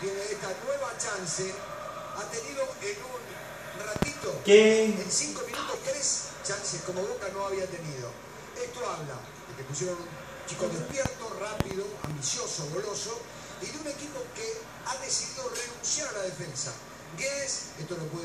tiene esta nueva chance. Ha tenido en un ratito, ¿Qué? en cinco minutos, tres chances como Boca no había tenido. Esto habla de que pusieron un chico despierto, rápido, ambicioso, goloso, y de un equipo que ha decidido renunciar a la defensa. Guedes, esto lo puede